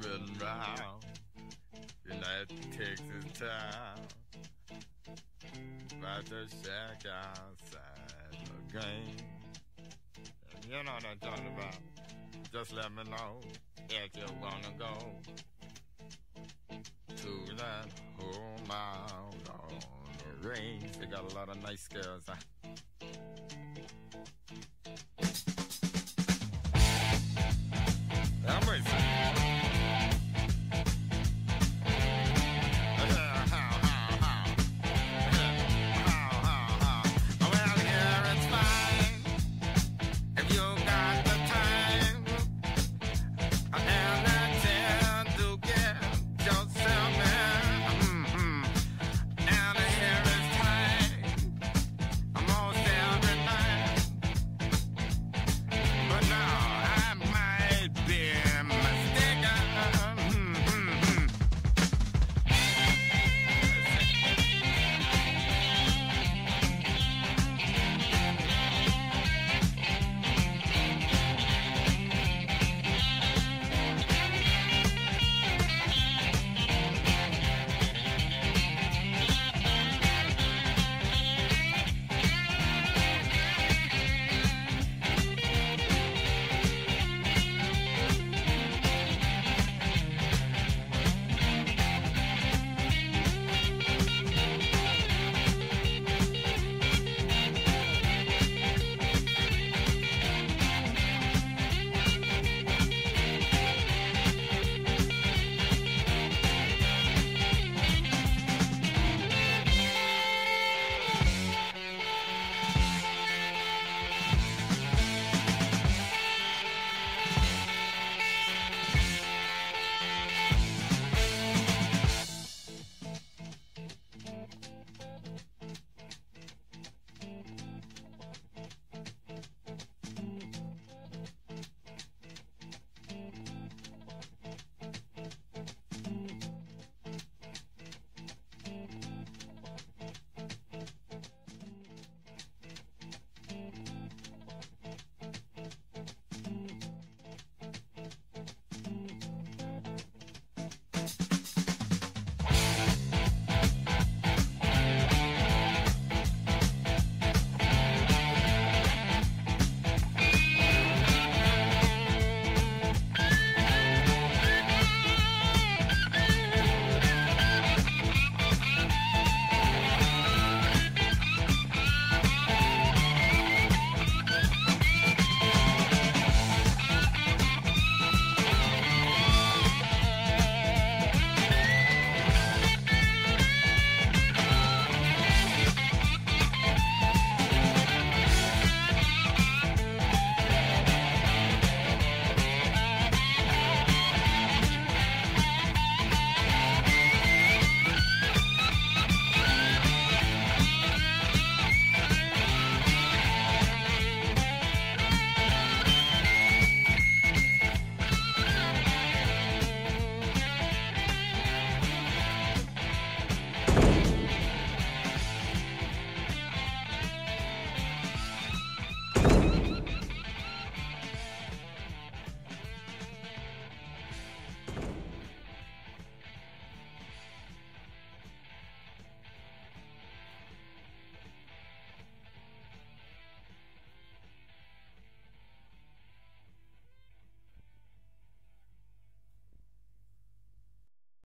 Mm, round in that Texas town. About the shack outside the game. You know what I'm talking about. Just let me know if you wanna go to that home out on the range. They got a lot of nice girls. Huh?